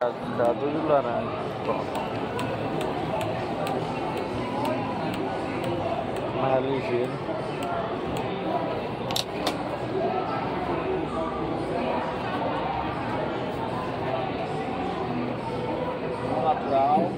Dado de laranja. Toma. Mais ligeiro. Natural.